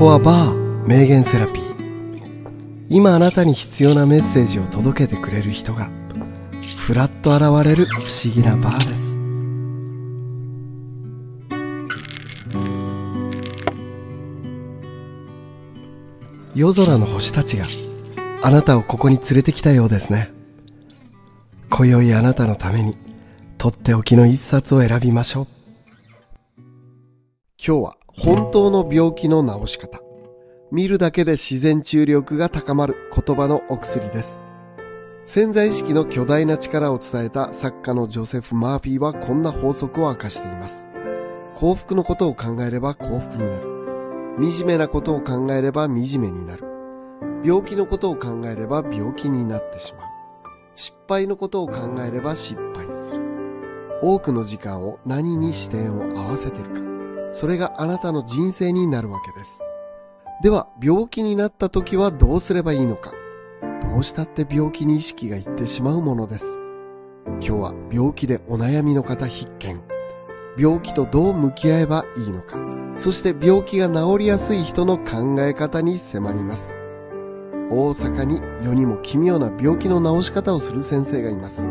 こはバー名言セラピー。今あなたに必要なメッセージを届けてくれる人がふらっと現れる不思議なバーです。夜空の星たちがあなたをここに連れてきたようですね。今宵あなたのためにとっておきの一冊を選びましょう。今日は本当の病気の治し方。見るだけで自然治癒力が高まる言葉のお薬です。潜在意識の巨大な力を伝えた作家のジョセフ・マーフィーはこんな法則を明かしています。幸福のことを考えれば幸福になる。惨めなことを考えれば惨めになる。病気のことを考えれば病気になってしまう。失敗のことを考えれば失敗する。多くの時間を何に視点を合わせてるか。それがあなたの人生になるわけです。では病気になった時はどうすればいいのか。どうしたって病気に意識がいってしまうものです。今日は病気でお悩みの方必見。病気とどう向き合えばいいのか。そして病気が治りやすい人の考え方に迫ります。大阪に世にも奇妙な病気の治し方をする先生がいます。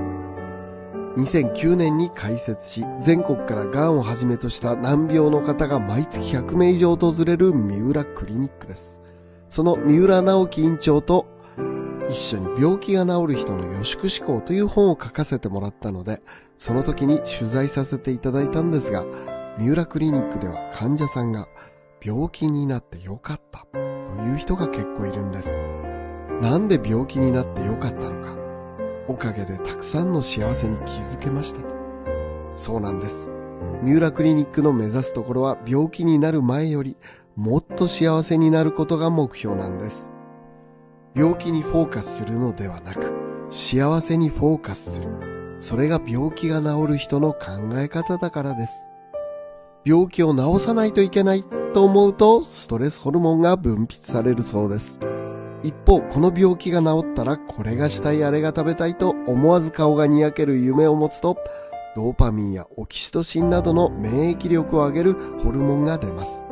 2009年に開設し全国からがんをはじめとした難病の方が毎月100名以上訪れる三浦クリニックです。その三浦直樹院長と一緒に病気が治る人の予宿思考という本を書かせてもらったのでその時に取材させていただいたんですが三浦クリニックでは患者さんが病気になってよかったという人が結構いるんです。なんで病気になってよかったのか。おかげでたくさんの幸せに気づけましたと。そうなんです。三浦クリニックの目指すところは病気になる前よりもっと幸せになることが目標なんです。病気にフォーカスするのではなく幸せにフォーカスする。それが病気が治る人の考え方だからです。病気を治さないといけないと思うとストレスホルモンが分泌されるそうです。一方この病気が治ったらこれがしたいあれが食べたいと思わず顔がにやける夢を持つとドーパミンやオキシトシンなどの免疫力を上げるホルモンが出ます。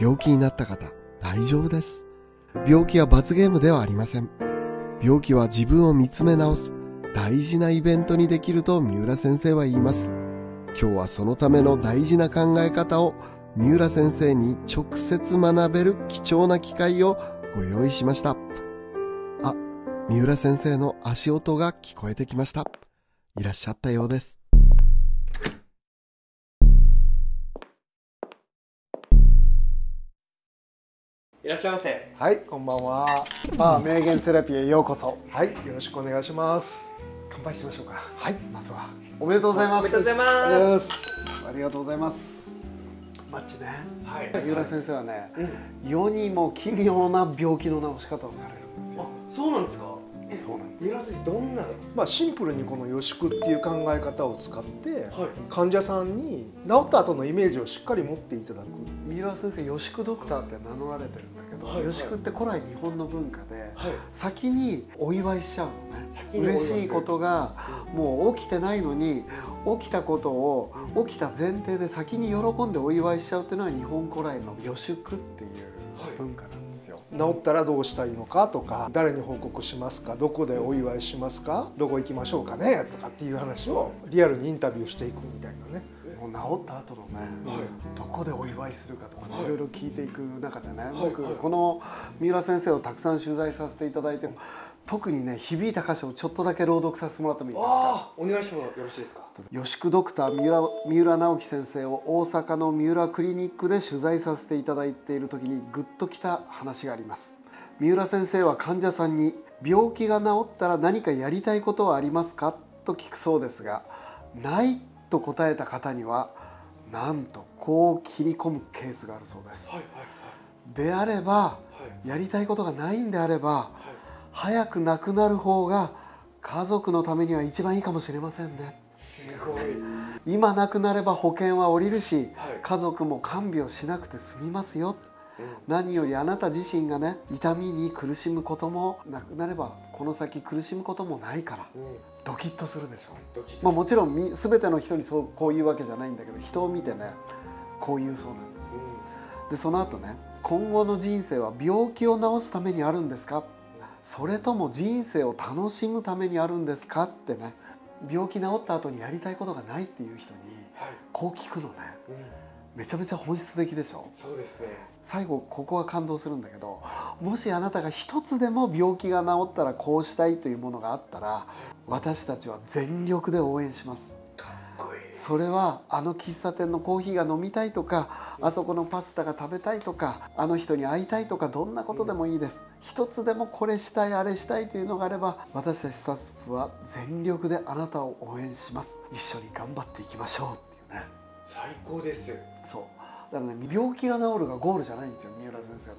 病気になった方大丈夫です。病気は罰ゲームではありません。病気は自分を見つめ直す大事なイベントにできると三浦先生は言います。今日はそのための大事な考え方を三浦先生に直接学べる貴重な機会をご用意しましたあ三浦先生の足音が聞こえてきましたいらっしゃったようですいらっしゃいませ。はい、こんばんは。まあ、名言セラピーへようこそ。はい、よろしくお願いします。乾杯しましょうか。はい、まずは。おめでとうございます。おめでとうございますありがとうございます。マッチね。はい。三浦先生はね、世にも奇妙な病気の治し方をされるんですあよ。、そうなんですか？そうなんです。三浦先生どんな？まあシンプルにこの予宿っていう考え方を使って、はい。患者さんに治った後のイメージをしっかり持っていただく。三浦先生、ヨシクドクターって名乗られてるんど、はいヨシクって古来日本の文化で。はい。先にお祝いしちゃうのね嬉しいことがもう起きてないのに起きたことを起きた前提で先に喜んでお祝いしちゃうっていうのは日本古来の予祝っていう文化なんですよ。治ったらどうしたいのかとか、誰に報告しますか、どこでお祝いしますか、どこ行きましょうかね？とかっていう話をリアルにインタビューしていくみたいなね。治った後のね、はい。どこでお祝いするかとかね、はい。いろいろ聞いていく中でね、い僕、はい。この三浦先生をたくさん取材させていただいて特にね響いた箇所をちょっとだけ朗読させてもらってもいいですか？お願いしてもよろしいですか？予宿ドクター三浦三浦直樹先生を大阪の三浦クリニックで取材させていただいている時にグッときた話があります。三浦先生は患者さんに「病気が治ったら何かやりたいことはありますか?」と聞くそうですが「ない」と答えた方にはなんとこう切り込むケースがあるそうです、はいであればはい。やりたいことがないんであればはい早く亡くなる方が家族のためには一番いいかもしれませんね。すごい。今亡くなれば保険は下りるしはい。家族も看病しなくて済みますよ。うん何よりあなた自身がね痛みに苦しむこともなくなればこの先苦しむこともないからうん。ドキッとするでしょ。まあ、もちろんみ全ての人にそうこういうわけじゃないんだけど人を見てねこう言うそうなんです。うでその後ね今後の人生は病気を治すためにあるんですか？それとも人生を楽しむためにあるんですか？ってね病気治った後にやりたいことがないっていう人にはい、こう聞くのね。うん、めちゃめちゃ本質的でしょ？そうですね。最後ここは感動するんだけどもしあなたが一つでも病気が治ったらこうしたいというものがあったら私たちは全力で応援します。かっこいい。それはあの喫茶店のコーヒーが飲みたいとかあそこのパスタが食べたいとかあの人に会いたいとかどんなことでもいいです。一つでもこれしたいあれしたいというのがあれば私たちスタッフは全力であなたを応援します。一緒に頑張っていきましょうっていうね最高です。そう。だからね病気が治るがゴールじゃないんですよ三浦先生の。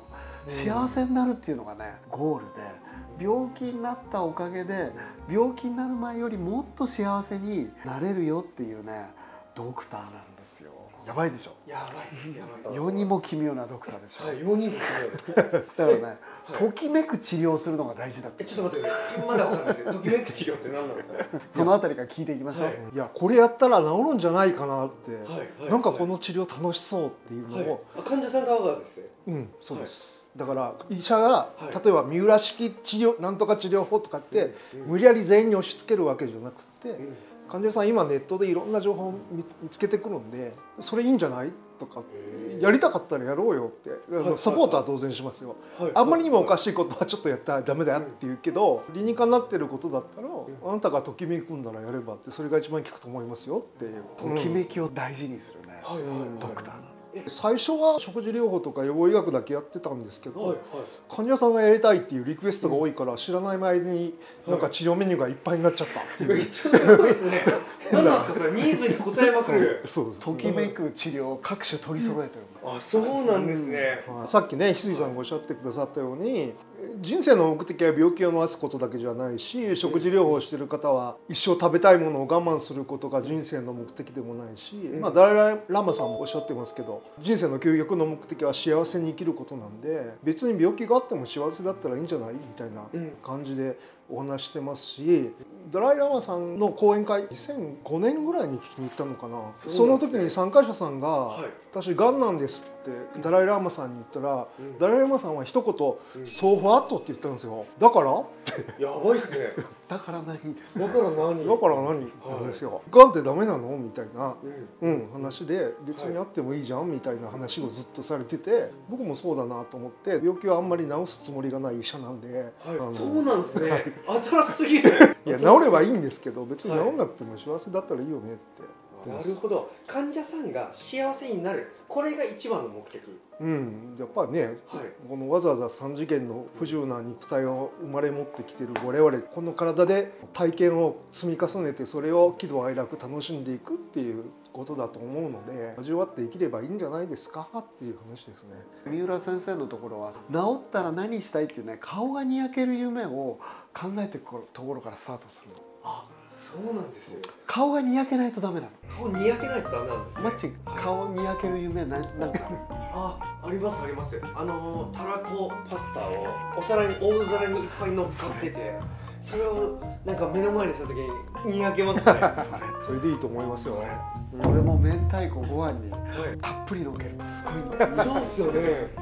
幸せになるっていうのがねゴールで病気になったおかげで病気になる前よりもっと幸せになれるよっていうねドクターなんですよやばいでしょ。やばいやばい。世にも奇妙なドクターでしょ、はい4人ですねだからね、ときめく治療をするのが大事だって。えちょっと待ってくださいまだわかんない。ときめく治療って何なんですか？そのあたりから聞いていきましょう、はい。いやこれやったら治るんじゃないかなって、なんかこの治療楽しそうっていうのはい。を、あ患者さん側がですね。うんそうです、だから医者が、い。例えば三浦式治療なんとか治療法とかって、うん。無理やり全員に押し付けるわけじゃなくて、うん患者さん今ネットでいろんな情報を見見つけてくるんでそれいいんじゃない？とかやりたかったらやろうよって、サポートは当然しますよ、はい。あんまりにもおかしいことはちょっとやったらダメだよって言うけど、理にかなってることだったら、ん。あなたがときめくんならやればってそれが一番効くと思いますよっていう。ときめきを大事にするね、はいはいはい。ドクターな最初は食事療法とか予防医学だけやってたんですけど、はいはい。患者さんがやりたいっていうリクエストが多いから知らない間になんか治療メニューがいっぱいになっちゃったっていう、めっちゃすごいですね。何なんですかそれ？ニーズに応えまくる。そうですときめく治療を各種取り揃えてるの、あそうなんですね。はい。さっきね翡翠さんがおっしゃってくださったように人生の目的は病気を治すことだけじゃないし食事療法をしてる方は一生食べたいものを我慢することが人生の目的でもないし、ん。まあ、ダライ・ラマさんもおっしゃってますけど人生の究極の目的は幸せに生きることなんで別に病気があっても幸せだったらいいんじゃないみたいなうん。感じでお話してますしダライ・ラマさんの講演会2005年ぐらいに聞きに行ったのかな。その時に参加者さんがはい「私がんなんです」ってダライ・ラマさんに言ったら、うん。ダライ・ラマさんは一言うん「ソーファート」って言ったんですよ。だから？やばいっすね。だからないんですだから何？だから何？なんですよ「がんってダメなの?」みたいな、うん。うん、話で別にあってもいいじゃんみたいな話をずっとされてて僕もそうだなと思って病気はあんまり治すつもりがない医者なんで、はい。そうなんですね。新しすぎる。いや治ればいいんですけど別に治んなくても幸せだったらいいよねってなるほど。患者さんが幸せになる。これが一番の目的。うん、やっぱねはい。このわざわざ3次元の不自由な肉体を生まれ持ってきてる我々この体で体験を積み重ねてそれを喜怒哀楽楽しんでいくっていうことだと思うので味わって生きればいいんじゃないですかっていう話ですね。三浦先生のところは治ったら何したいっていうね顔がにやける夢を考えていくところからスタートするのあそうなんですよ顔がにやけないとダメなの。顔にやけないとダメなんですね。マッチ顔にやける夢ななんかある？あありますあります。あのーたらこパスタをお皿に大皿にいっぱい乗っかっててそれをなんか目の前にした時ににやけますね。それでいいと思いますよ。俺も明太子ご飯にはい。たっぷりのっけるとすごいの。そうっすよね。え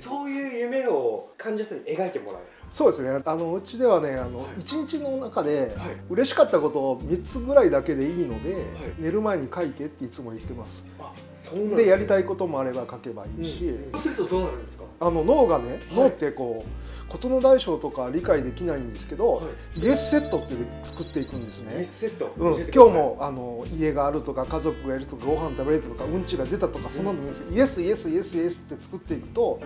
そういう夢を患者さんに描いてもらう？そうですね。あのうちではね、あの一日の中ではい。嬉しかったことを3つぐらいだけでいいので、い。寝る前に書いてっていつも言ってます。あそうなんでやりたいいこともあれば書けばいいし、そうするとどうなるんですか？あの脳がね、はい脳ってこう事の大小とか理解できないんですけど、はイエスセットって作っていくんですイエね。スセット。うん、今日もあの家があるとか家族がいるとかご飯食べれるとかうんちが出たとかそんなのでもいいんですけど、イエスイエスイエスイエスって作っていくと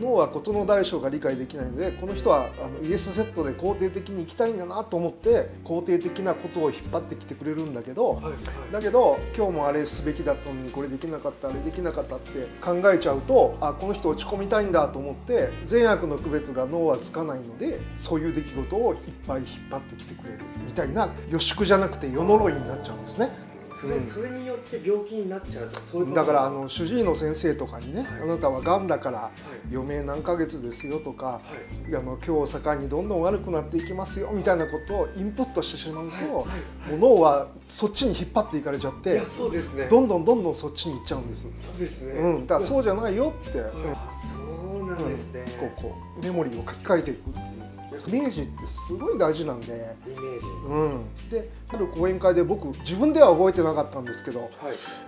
脳は事の大小が理解できないのでこの人はあのイエスセットで肯定的に生きたいんだなと思って肯定的なことを引っ張ってきてくれるんだけど、はい。はい。だけど今日もあれすべきだったのにこれできなかったあれできなかったって考えちゃうとあこの人落ち込みたいんだと思って善悪の区別が脳はつかないのでそういう出来事をいっぱい引っ張ってきてくれるみたいな予宿じゃなくて世呪いになっちゃうんですね。それそれによって病気になっちゃうそういうだからあの主治医の先生とかにね、はいあなたはがんだからはい余命何ヶ月ですよとか、はい。あの今日を境にどんどん悪くなっていきますよみたいなことをインプットしてしまうと、はい。はいもう脳はそっちに引っ張っていかれちゃってそうですね。どんどんどんどんそっちに行っちゃうんです。そうですね。うん、だからそうじゃないよって、うんあそうなんですね、こうこうメモリーを書き換えていくっていう。イメージってすごい大事なんで、イメージ。うん、である講演会で僕自分では覚えてなかったんですけどはい。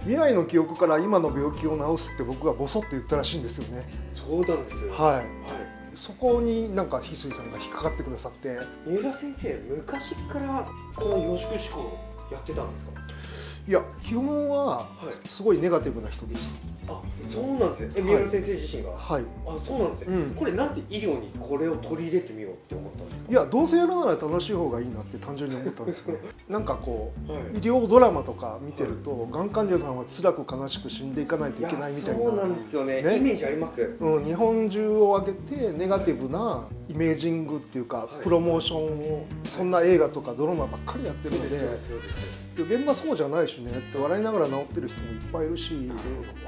未来の記憶から今の病気を治すって僕がボソッと言ったらしいんですよね。そうなんですよ。はい。はい。そこになんか翡翠さんが引っかかってくださって。三浦先生昔からこの凝縮思考やってたんですか？いや基本ははい。すごいネガティブな人ですあそうなんですね。え三浦先生自身が、はい。あそうなんですね、うん。これなんで医療にこれを取り入れてみようって思ったんですか？いやどうせやるなら楽しい方がいいなって単純に思ったんですよね。なんかこうはい。医療ドラマとか見てると、がん患者さんは辛く悲しく死んでいかないといけないみたいな。そうなんですよね。ね。イメージあります。うん、日本中を挙げてネガティブなイメージングっていうか、はい。プロモーションをそんな映画とかドラマばっかりやってるので。そうですそうですで現場そうじゃないしね。って笑いながら治ってる人もいっぱいいるし、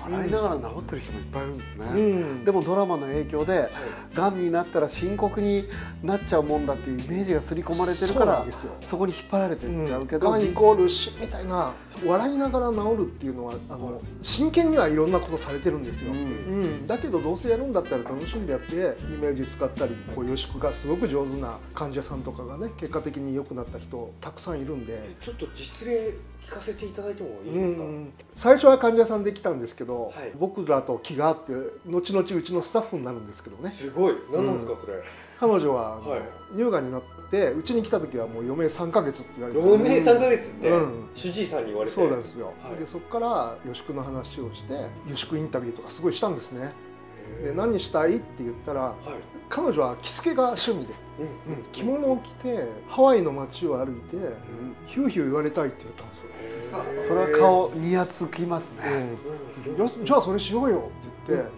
笑いながら治ってる人もいっぱいいるんですね、うん、でもドラマの影響ではい。がんになったら深刻になっちゃうもんだっていうイメージが刷り込まれてるからそこに引っ張られてっちゃうけど、がんイコール死みたいな笑いながら治るっていうのはあの真剣にはいろんなことされてるんですよ、ううん。だけどどうせやるんだったら楽しんでやってイメージ使ったりこう予宿がすごく上手な患者さんとかがね結果的に良くなった人たくさんいるんで。ちょっと実例聞かせていただいてもいいですか、うん。最初は患者さんで来たんですけど、はい。僕らと気があって後々うちのスタッフになるんですけどね。すごい。何なんですか、それ？彼女は、はい。乳がんになってうちに来た時はもう余命3ヶ月って言われて余命3ヶ月って、うん。主治医さんに言われて。そうなんですよ、はい。でそこから予宿の話をして予宿インタビューとかすごいしたんですね。で何したいって言ったらはい。彼女は着付けが趣味で、うんうん着物を着てハワイの街を歩いて、ヒューヒュー言われたいって言ったんですよ、それは顔にやつきますね、じゃあそれしようよって言って、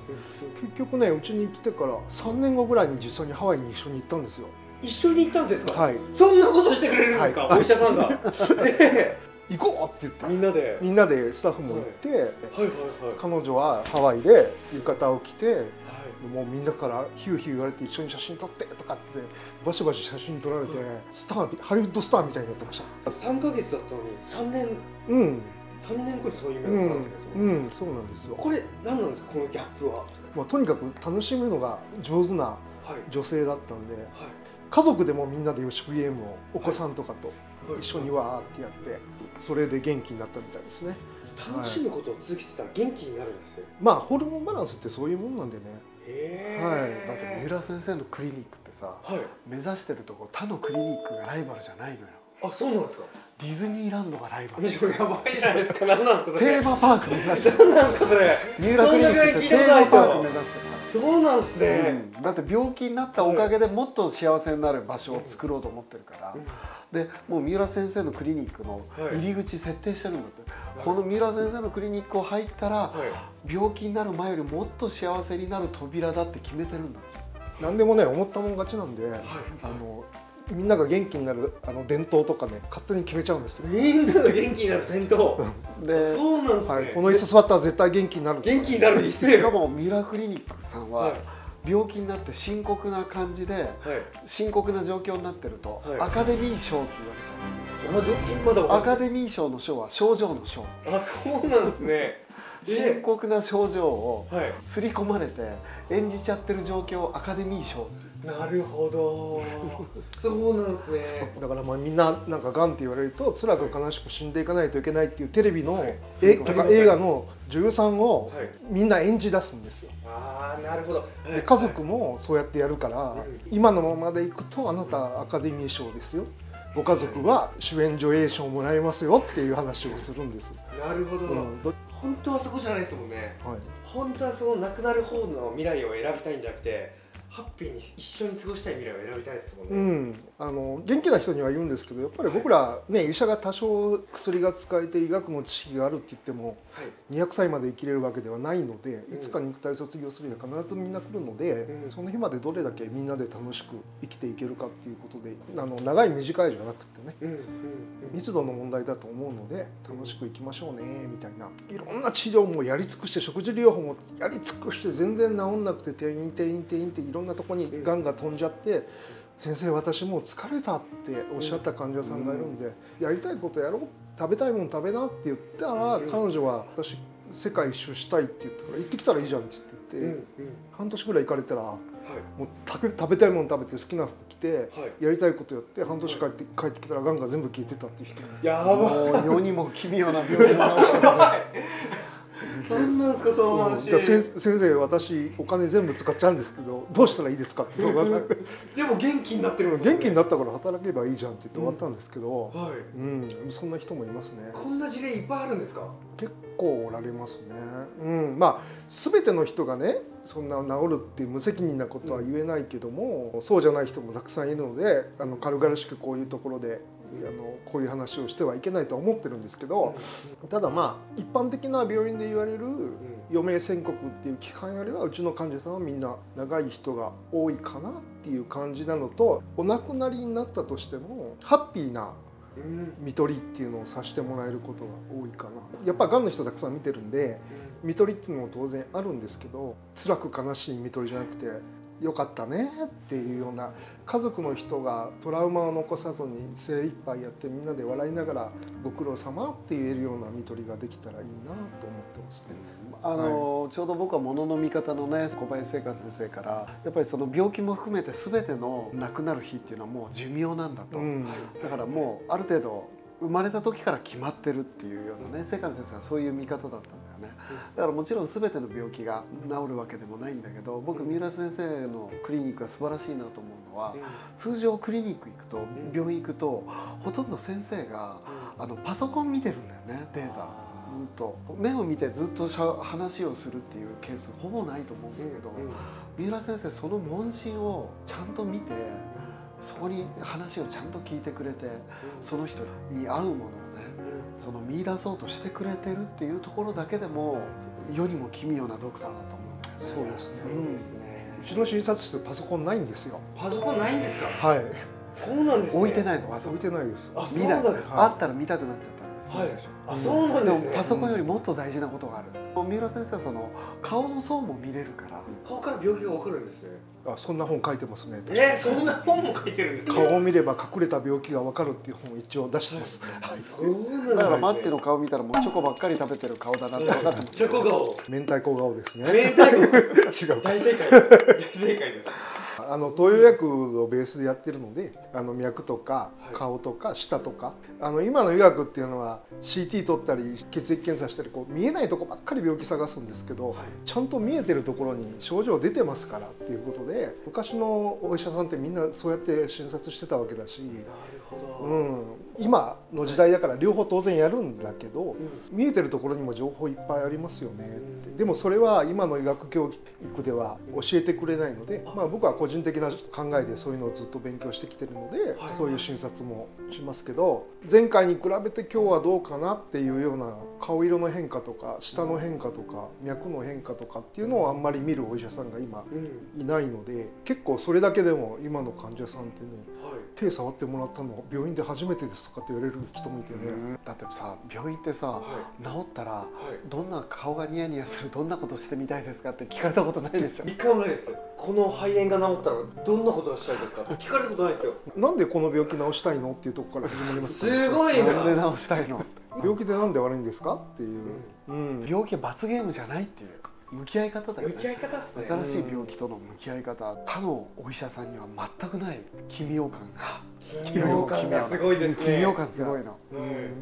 結局ねうちに来てから3年後ぐらいに実際にハワイに一緒に行ったんですよ。一緒に行ったんですか、はい。そんなことしてくれるんですか、はい。お医者さんが。え行こうって言ってえみんなで。みんなでスタッフも行って、はい。はい。はい。彼女はハワイで浴衣を着てはいもうみんなからヒューヒュー言われて一緒に写真撮ってとかってバシバシ写真撮られて、スターハリウッドスターみたいになってました。3ヶ月だったのに3年うん。3年後にそういううん夢があったんですよ、うん。そうなんですよ、これ何なんですかこのギャップは？まあ、とにかく楽しむのが上手なはい。女性だったんではい。家族でもみんなで予宿ゲームをお子さんとかとはい。一緒にわーってやってそれで元気になったみたいですね。楽しむことを続けてたら元気になるんですよ。まあホルモンバランスってそういうもんなんでね。へはい。だって三浦先生のクリニックってさはい。目指してるとこ他のクリニックがライバルじゃないのよあそうなんですか。ディズニーランドがライバルめちゃやばいじゃないですか。何なんですかそテれーマパーク目指してなんですかそれ三浦クリニックってテーマパーク目指してる。そうなんですね、うん。だって病気になったおかげでもっと幸せになる場所を作ろうと思ってるから、でもう三浦先生のクリニックの入り口設定してるんだって、この三浦先生のクリニックを入ったらはい。病気になる前よりもっと幸せになる扉だって決めてるんだって。何でもね思ったもん勝ちなんで、はい。あのみんなが元気になるあの伝統とかね勝手に決めちゃうんですよ、みんなが元気になる伝統。でそうなんですね、はい、この椅子座ったら絶対元気になる元気になる椅子しかもミラクリニックさんはい。は病気になって深刻な感じではい。深刻な状況になってると、はい。アカデミー賞って言われちゃあどまアカデミー賞の賞は症状の賞。あそうなんですね。深刻な症状をはい。刷り込まれて演じちゃってる状況をアカデミー賞ってなるほど。そうなんですね。だからまあみんななんかがんって言われると辛く悲しく死んでいかないといけないっていうテレビの、はい。えとか映画の女優さんをはい。みんな演じ出すんですよ。ああなるほど、はい。で家族もそうやってやるから、うん。今のままでいくとあなたアカデミー賞ですよ。ご家族は主演女優賞もらえますよっていう話をするんです。なるほど、うん。ど本当はそこじゃないですもんね。はい。本当はその亡くなる方の未来を選びたいんじゃなくてハッピーに一緒に過ごしたい未来を選びたいですもんね、うん、あの元気な人には言うんですけどやっぱり僕ら、ね、医者が多少薬が使えて医学の知識があるって言ってもはい。200歳まで生きれるわけではないのでうん。いつか肉体卒業する日は必ずみんな来るので、うん。その日までどれだけみんなで楽しく生きていけるかっていうことであの長い短いじゃなくってねうんうんうん。密度の問題だと思うので楽しく生きましょうねみたいないろんな治療もやり尽くして食事療法もやり尽くして全然治んなくて転院転院転院っていろんなとこにがんが飛んじゃって先生私もう疲れたっておっしゃった患者さんがいるんでやりたいことやろう。食べたいもの食べなって言ったらうん彼女は私世界一周したいって言ったから行ってきたらいいじゃん。って言って半年ぐらい行かれたらもはい。う食べ食べたいもの食べて好きな服着て、はい。やりたいことやって半年帰って帰ってきたらがんが全部消えてたっていう人も。やば。もう世にも奇妙な病気の治し方です 何なんですかその話。じゃあ先先生私お金全部使っちゃうんですけどどうしたらいいですかって相談されて。でも元気になってるんですよね。元気になったから働けばいいじゃんって言って終わったんですけど、はい。うん。そんな人もいますね。こんな事例いっぱいあるんですか？結構おられますね、うん、まあ全ての人がねそんな治るっていう無責任なことは言えないけども、そうじゃない人もたくさんいるのであの軽々しくこういうところであのこういう話をしてはいけないとは思ってるんですけどただまあ一般的な病院で言われる余命宣告っていう期間よりはうちの患者さんはみんな長い人が多いかなっていう感じなのとお亡くなりになったとしてもハッピーなうん。看取りっていうのをさせてもらえることが多いかな。やっぱがんの人たくさん見てるんで看取りっていうのも当然あるんですけど辛く悲しい看取りじゃなくてよかったねっていうような家族の人がトラウマを残さずに精一杯やってみんなで笑いながらご苦労様って言えるような看取りができたらいいなと思ってますね。あの、ちょうど僕はものの見方のね小林聖華先生からやっぱりその病気も含めて全ての亡くなる日っていうのはもう寿命なんだと、うんだからもうある程度生まれた時から決まってるっていうようなね聖華先生はそういう見方だったんだよね。だからもちろん全ての病気が治るわけでもないんだけど僕三浦先生のクリニックが素晴らしいなと思うのは通常クリニック行くと病院行くとほとんど先生があのパソコン見てるんだよねデータ。ずっと。目を見てずっとしゃ話をするっていうケースほぼないと思うんだけど三浦先生その問診をちゃんと見てそこに話をちゃんと聞いてくれてその人に合うものをねその見出そうとしてくれてるっていうところだけでも世にも奇妙なドクターだと思うんだよね。そうですね。そうですねうちの診察室パソコンないんですよ。パソコンないんですか？はい、そうなんですね。置いてないの置いてないです。あそう見ないあ。ったら見たくなっちゃったはい。あそうなんでですね。もパソコンよりもっと大事なことがある。三浦先生はその顔の層も見れるから顔から病気がわかるんですね。あそんな本書いてますね。えー、そんな本も書いてるんですか？顔を見れば隠れた病気がわかるっていう本を一応出してます。はい。だ。からマッチの顔見たらもうチョコばっかり食べてる顔だなって分かってますチョコ顔明太子顔ですね。明太子。違う。大正解です。大正解ですあの東洋薬をベースでやってるので、あの脈とかはい。顔とか舌とか、あの今の医学っていうのは CT 取ったり血液検査したりこう見えないとこばっかり病気探すんですけど、はい。ちゃんと見えてるところに症状出てますからっていうことで、昔のお医者さんってみんなそうやって診察してたわけだし。なるほど、うん、今の時代だから両方当然やるんだけど、うん。見えてるところにも情報いっぱいありますよねでもそれは今の医学教育では教えてくれないので、まあ、僕は個人的な考えでそういうのをずっと勉強してきてるので、はい。そういう診察もしますけど前回に比べて今日はどうかなっていうような顔色の変化とか舌の変化とか脈の変化とかっていうのをあんまり見るお医者さんが今うん。いないので結構それだけでも今の患者さんってねはい。手触ってもらったの病院で初めてですとか？って言われる人もいてね、だってさ病院ってさは治ったらい。はいどんな顔がニヤニヤするどんなことしてみたいですか？って聞かれたことないでしょ。一回もないですこの肺炎が治ったらどんなことをしたいですか？聞かれたことないですよ。なんでこの病気治したいの？っていうところから始まりますすごいな。んでな治したいの？病気でなんで悪いんですか？っていう、うん、病気は罰ゲームじゃないっていう向き合い方だよ向き合いね方っすね。新しい病気との向き合い方他のお医者さんには全くない奇妙感が。奇妙感がすごいですね。奇妙感すごいの。はい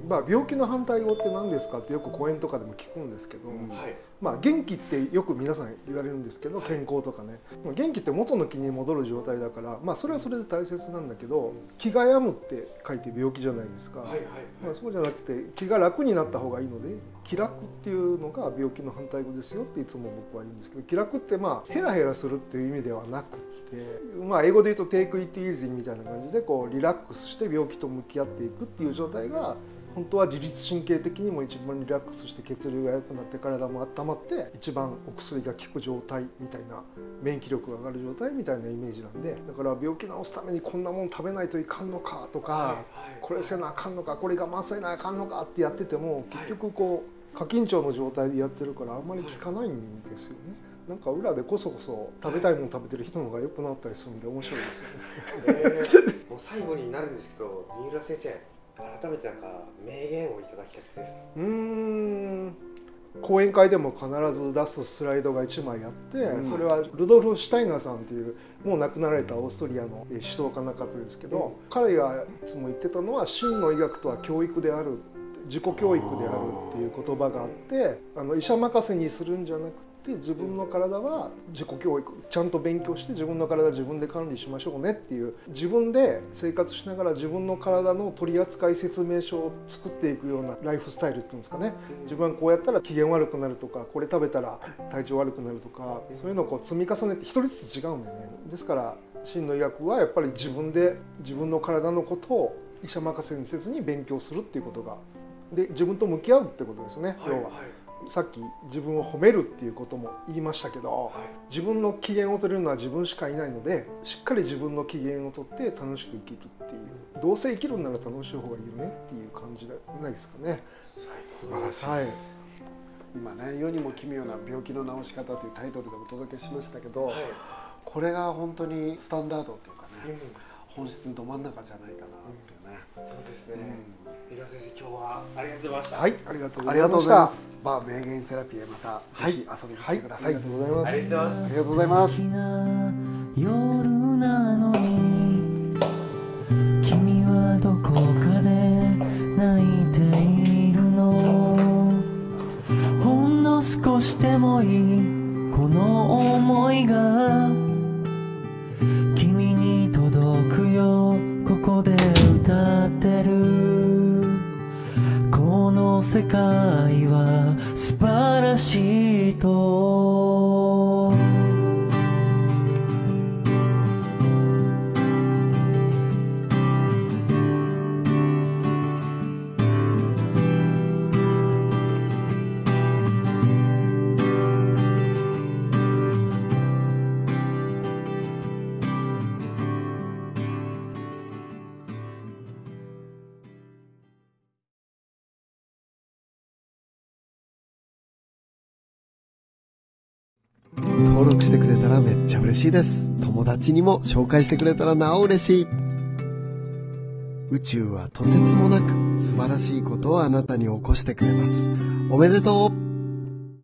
まあ、病気の反対語って何ですかってよく講演とかでも聞くんですけど、うん。はい。まあ、元気ってよく皆さん言われるんですけど健康とかね。元気って元の気に戻る状態だから、まあ、それはそれで大切なんだけど気が病むって書いて病気じゃないですか、はいはい。まあ、そうじゃなくて気が楽になった方がいいので気楽っていうのが病気の反対語ですよっていつも僕は言うんですけど気楽ってまあヘラヘラするっていう意味ではなくて、まあ、英語で言うと「take it easy」みたいな感じでこうリラックスして病気と向き合っていくっていう状態が本当は自律神経的にも一番リラックスして血流が良くなって体も温まって一番お薬が効く状態みたいな免疫力が上がる状態みたいなイメージなんでだから病気治すためにこんなもん食べないといかんのかとか、はいこれせなあかんのかこれ我慢せなあかんのかってやってても結局こう過緊張の状態でやってるからあんまり効かないんですよね。なんか裏でこそこそ食べたいもの食べてる人の方が良くなったりするんで面白いですよね。えーもう最後になるんですけど三浦先生改めてなんか名言をいただきたくてですうーん。講演会でも必ず出すスライドが1枚あって、うん。それはルドルフ・シュタイナーさんっていうもう亡くなられたオーストリアのえー思想家の方ですけど、彼がいつも言ってたのは真の医学とは教育である自己教育であるっていう言葉があってあの医者任せにするんじゃなくて自分の体は自己教育ちゃんと勉強して自分の体自分で管理しましょうねっていう自分で生活しながら自分の体の取扱説明書を作っていくようなライフスタイルっていうんですかね。自分はこうやったら機嫌悪くなるとかこれ食べたら体調悪くなるとかそういうのをこう積み重ねて一人ずつ違うんだよね。ですから真の医学はやっぱり自分で自分の体のことを医者任せにせずに勉強するっていうことがで自分と向き合うってことですね、要は。さっき自分を褒めるっていうことも言いましたけど、自分の機嫌を取れるのは自分しかいないのでしっかり自分の機嫌を取って楽しく生きるっていうどうせ生きるなら楽しい方がいいよねっていう感じじゃないですかね。素晴らしいはい。今ね世にも奇妙な病気の治し方というタイトルでお届けしましたけど、はい。これが本当にスタンダードというかね、うん。本質ど真ん中じゃないかなっていうね、そうですね三浦先生今日はありがとうございましたはい、ありがとうごありがとうございました。ます。バー名言セラピーへまたぜひ遊びに来はい、てください。ありがとうございあ。りがとうございますありがとうございます。界は素晴らしい。しいです。友達にも紹介してくれたらなお嬉しい。宇宙はとてつもなく素晴らしいことをあなたに起こしてくれます。おめでとう